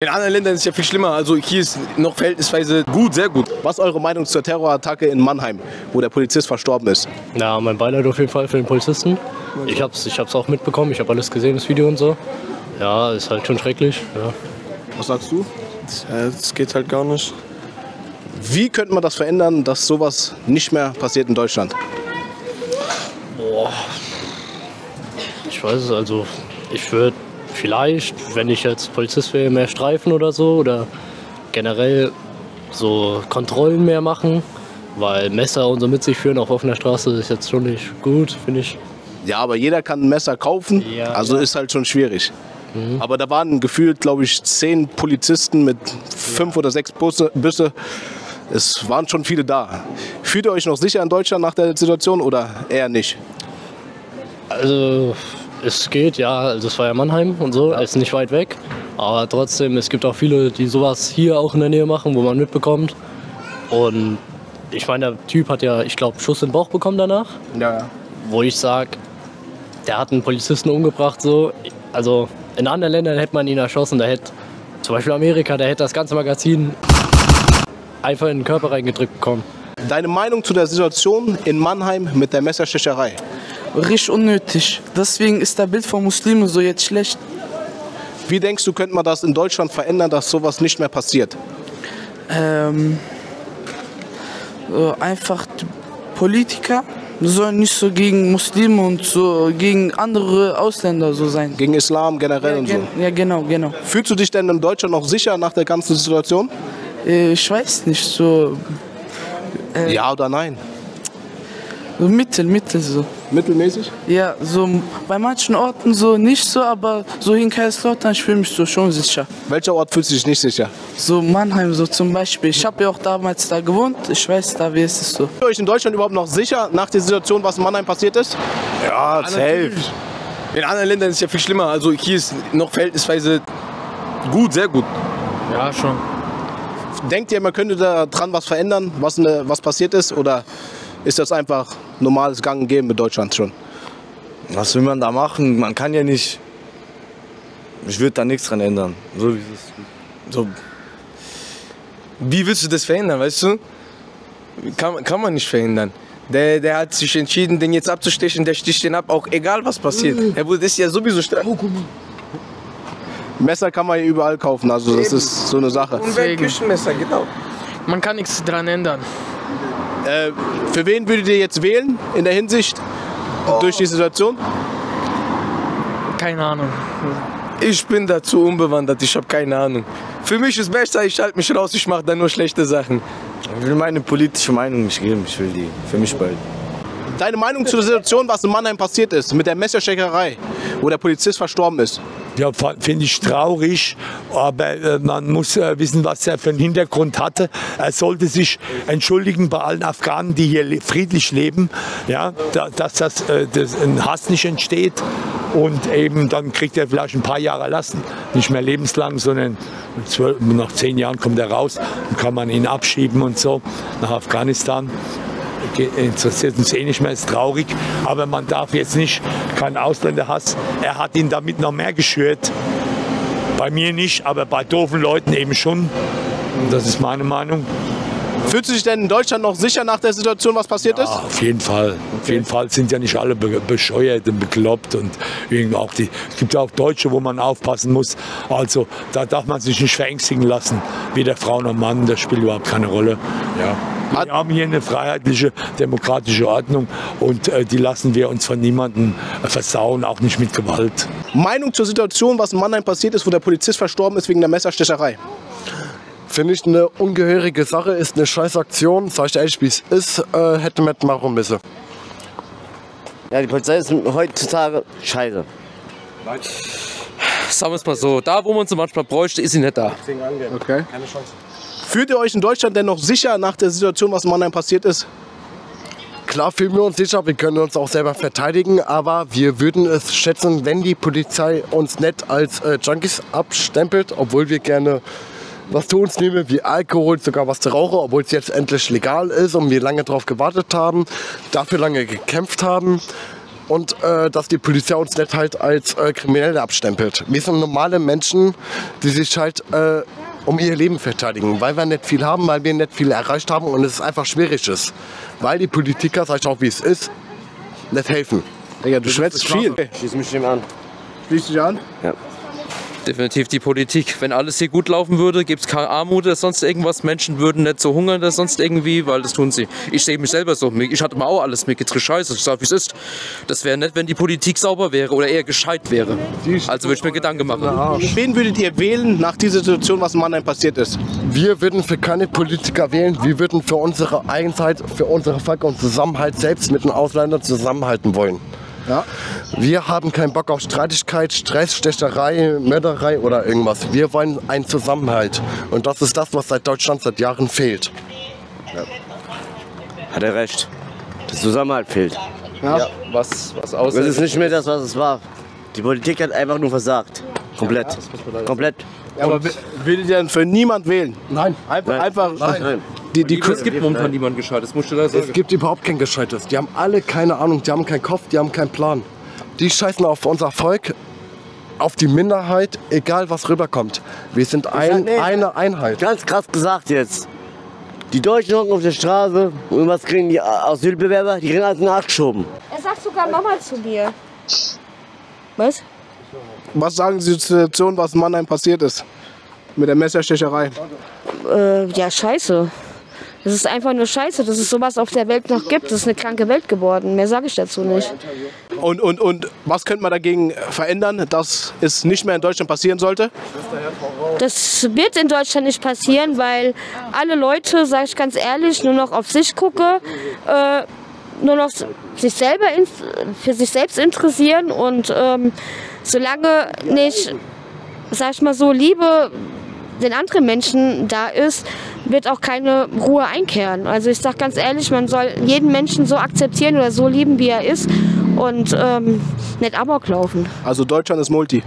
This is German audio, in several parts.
In anderen Ländern ist es ja viel schlimmer. Also hier ist noch verhältnisweise gut, sehr gut. Was ist eure Meinung zur Terrorattacke in Mannheim, wo der Polizist verstorben ist? Ja, mein Beileid auf jeden Fall für den Polizisten. Ich hab's, ich hab's auch mitbekommen, ich habe alles gesehen, das Video und so. Ja, ist halt schon schrecklich. Ja. Was sagst du? Es geht halt gar nicht. Wie könnte man das verändern, dass sowas nicht mehr passiert in Deutschland? Boah. Ich weiß es, also ich würde vielleicht, wenn ich jetzt Polizist wäre, mehr Streifen oder so oder generell so Kontrollen mehr machen, weil Messer und so mit sich führen auf offener Straße ist jetzt schon nicht gut, finde ich. Ja, aber jeder kann ein Messer kaufen, Ja, also ja. ist halt schon schwierig. Aber da waren gefühlt, glaube ich, zehn Polizisten mit fünf oder sechs Busse, Büsse. Es waren schon viele da. Fühlt ihr euch noch sicher in Deutschland nach der Situation oder eher nicht? Also es geht, ja, also es war ja Mannheim und so, ist nicht weit weg. Aber trotzdem, es gibt auch viele, die sowas hier auch in der Nähe machen, wo man mitbekommt. Und ich meine, der Typ hat ja, ich glaube, Schuss in den Bauch bekommen danach. Ja, ja. wo ich sage, der hat einen Polizisten umgebracht. So. Also in anderen Ländern hätte man ihn erschossen. Da hätte zum Beispiel Amerika, da hätte das ganze Magazin einfach in den Körper reingedrückt bekommen. Deine Meinung zu der Situation in Mannheim mit der Messerstecherei? Richtig unnötig. Deswegen ist der Bild von Muslimen so jetzt schlecht. Wie denkst du, könnte man das in Deutschland verändern, dass sowas nicht mehr passiert? Ähm, so einfach die Politiker sollen nicht so gegen Muslime und so gegen andere Ausländer so sein. Gegen Islam generell Ja, und so. gen ja genau, genau. Fühlst du dich denn in Deutschland noch sicher nach der ganzen Situation? Äh, Ich weiß nicht, so, Ja oder nein? So mittel, mittel so. Mittelmäßig? Ja, so bei manchen Orten so nicht so, aber so in Kaiserslautern, ich fühle mich so schon sicher. Welcher Ort fühlst du dich nicht sicher? So Mannheim so zum Beispiel. Ich habe ja auch damals da gewohnt. Ich weiß da, wie es ist so. Fühlt ihr euch in Deutschland überhaupt noch sicher nach der Situation, was in Mannheim passiert ist? Ja, safe. In anderen Ländern ist es ja viel schlimmer. Also hier ist noch verhältnisweise gut, sehr gut. Ja, schon. Denkt ihr, man könnte da dran was verändern, was, ne, was passiert ist? Oder ist das einfach normales Gang und Geben mit Deutschland schon? Was will man da machen? Man kann ja nicht. Ich würde da nichts dran ändern. So wie es ist. So. Wie willst du das verhindern, weißt du? Kann, kann man nicht verhindern. Der, der hat sich entschieden, den jetzt abzustechen, der sticht den ab, auch egal was passiert. Er wurde das ist ja sowieso straf. Messer kann man hier überall kaufen, also das ist so eine Sache. Und Küchenmesser, genau. Man kann nichts dran ändern. Äh, für wen würdet ihr jetzt wählen in der Hinsicht durch die Situation? Keine Ahnung. Ich bin dazu unbewandert, ich habe keine Ahnung. Für mich ist besser, ich halte mich raus, ich mache da nur schlechte Sachen. Ich will meine politische Meinung nicht geben. Ich will die für mich behalten. Deine Meinung zur Situation, was in Mannheim passiert ist, mit der Messerstecherei, wo der Polizist verstorben ist? Ja, finde ich traurig, aber äh, man muss äh, wissen, was er für einen Hintergrund hatte. Er sollte sich entschuldigen bei allen Afghanen, die hier friedlich leben, ja, da, dass das, äh, das ein Hass nicht entsteht. Und eben dann kriegt er vielleicht ein paar Jahre Lassen, nicht mehr lebenslang, sondern zwölf, nach zehn Jahren kommt er raus. Und kann man ihn abschieben und so nach Afghanistan interessiert uns eh nicht mehr, ist traurig. Aber man darf jetzt nicht keinen Ausländerhass. Er hat ihn damit noch mehr geschürt. Bei mir nicht, aber bei doofen Leuten eben schon. Und Das ist meine Meinung. Fühlst du dich denn in Deutschland noch sicher nach der Situation, was passiert ist? Ja, auf jeden Fall. Auf jeden Fall sind ja nicht alle be bescheuert und bekloppt. Und auch die, es gibt ja auch Deutsche, wo man aufpassen muss. Also da darf man sich nicht verängstigen lassen. Weder Frau noch Mann, das spielt überhaupt keine Rolle. Ja. Wir haben hier eine freiheitliche, demokratische Ordnung und äh, die lassen wir uns von niemandem äh, versauen, auch nicht mit Gewalt. Meinung zur Situation, was in Mannheim passiert ist, wo der Polizist verstorben ist wegen der Messerstecherei? Finde ich eine ungehörige Sache, ist eine scheiß Aktion. Sag ich ehrlich, wie es ist, äh, hätte man machen müssen. Ja, die Polizei ist heutzutage scheiße. Sagen wir es mal so, da wo man sie manchmal bräuchte, ist sie nicht da. Okay. Fühlt ihr euch in Deutschland denn noch sicher nach der Situation, was in Mannheim passiert ist? Klar fühlen wir uns sicher, wir können uns auch selber verteidigen, aber wir würden es schätzen, wenn die Polizei uns nicht als äh, Junkies abstempelt, obwohl wir gerne was zu uns nehmen, wie Alkohol, sogar was zu rauchen, obwohl es jetzt endlich legal ist und wir lange darauf gewartet haben, dafür lange gekämpft haben. und äh, dass die Polizei uns nicht halt als äh, Kriminelle abstempelt. Wir sind normale Menschen, die sich halt äh, um ihr Leben verteidigen, weil wir nicht viel haben, weil wir nicht viel erreicht haben und es einfach schwierig ist. Weil die Politiker, sag ich auch wie es ist, nicht helfen. Digga, du schwätzt viel. Schließ mich dem an. Schließt dich an? Ja. Definitiv die Politik. Wenn alles hier gut laufen würde, gäbe es keine Armut oder sonst irgendwas. Menschen würden nicht so hungern oder sonst irgendwie, weil das tun sie. Ich sehe mich selber so. Ich hatte mal auch alles mit geht's scheiße. Ich sage, wie es ist. Das wäre nett, wenn die Politik sauber wäre oder eher gescheit wäre. Also würde ich mir Gedanken machen. Wen würdet ihr wählen nach dieser Situation, was in Mannheim passiert ist? Wir würden für keine Politiker wählen, wir würden für unsere Einheit, für unsere Volk und Zusammenhalt selbst mit den Ausländern zusammenhalten wollen. Ja. Wir haben keinen Bock auf Streitigkeit, Stress, Stecherei, Mörderei oder irgendwas. Wir wollen einen Zusammenhalt. Und das ist das, was seit Deutschland seit Jahren fehlt. Hat er recht. Das Zusammenhalt fehlt. Ja, was, was Das außer. ist nicht mehr das, was es war. Die Politik hat einfach nur versagt. Komplett. Komplett. Ja, aber w- würdet ihr dann für niemand wählen? Nein. Einfach, Nein. einfach Nein. Die, die es gibt momentan niemanden gescheit, das musst du da sagen. Es gibt überhaupt kein Gescheites. Die haben alle keine Ahnung, die haben keinen Kopf, die haben keinen Plan. Die scheißen auf unser Volk, auf die Minderheit, egal was rüberkommt. Wir sind ein, nee. eine Einheit. Ganz krass gesagt jetzt. Die Deutschen hocken auf der Straße und was kriegen die Asylbewerber? Die kriegen alles nachgeschoben. Er sagt sogar Mama zu mir. Was? Was sagen Sie zur Situation, was in Mannheim passiert ist? Mit der Messerstecherei. Äh, ja, scheiße. Das ist einfach nur scheiße, dass es sowas auf der Welt noch gibt. Das ist eine kranke Welt geworden. Mehr sage ich dazu nicht. Und, und, und was könnte man dagegen verändern, dass es nicht mehr in Deutschland passieren sollte? Das wird in Deutschland nicht passieren, weil alle Leute, sage ich ganz ehrlich, nur noch auf sich gucken, äh, nur noch sich selber für sich selbst interessieren und ähm, solange nicht, sag ich mal so, Liebe den anderen Menschen da ist, wird auch keine Ruhe einkehren. Also ich sage ganz ehrlich, man soll jeden Menschen so akzeptieren oder so lieben, wie er ist und ähm, nicht Amok laufen. Also Deutschland ist Multi.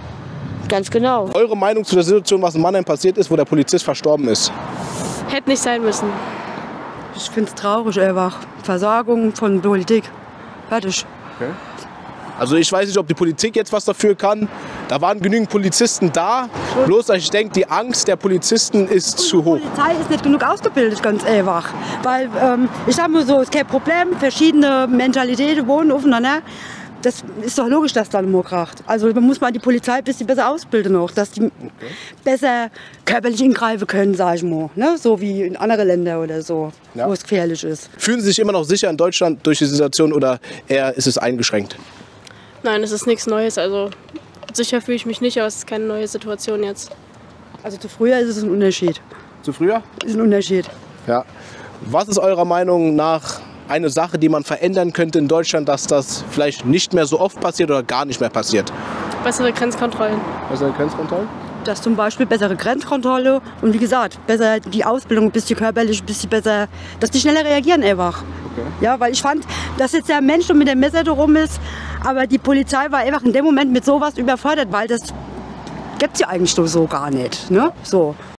Ganz genau. Eure Meinung zu der Situation, was in Mannheim passiert ist, wo der Polizist verstorben ist? Hätte nicht sein müssen. Ich finde es traurig einfach. Versorgung von Politik. Fertig. Also ich weiß nicht, ob die Politik jetzt was dafür kann. Da waren genügend Polizisten da. Bloß ich denke, die Angst der Polizisten ist zu hoch. Die Polizei ist nicht genug ausgebildet, ganz einfach. Weil, ähm, ich sag mal so, es ist kein Problem, verschiedene Mentalitäten wohnen aufeinander. Das ist doch logisch, dass dann immer kracht. Also man muss mal die Polizei ein bisschen besser ausbilden noch, dass die besser körperlich ingreifen können, sag ich mal. Ne? So wie in anderen Ländern oder so, Ja. wo es gefährlich ist. Fühlen Sie sich immer noch sicher in Deutschland durch die Situation oder eher ist es eingeschränkt? Nein, es ist nichts Neues. Also sicher fühle ich mich nicht, aber es ist keine neue Situation jetzt. Also zu früher ist es ein Unterschied. Zu früher? Ist ein Unterschied. Ja. Was ist eurer Meinung nach eine Sache, die man verändern könnte in Deutschland, dass das vielleicht nicht mehr so oft passiert oder gar nicht mehr passiert? Bessere Grenzkontrollen. Bessere Grenzkontrollen? dass zum Beispiel bessere Grenzkontrolle und wie gesagt, besser die Ausbildung, ein bisschen körperlich, ein bisschen besser, dass die schneller reagieren einfach. Ja, weil ich fand, dass jetzt der Mensch schon mit dem Messer da rum ist, aber die Polizei war einfach in dem Moment mit sowas überfordert, weil das gibt's ja eigentlich so gar nicht. Ne? So.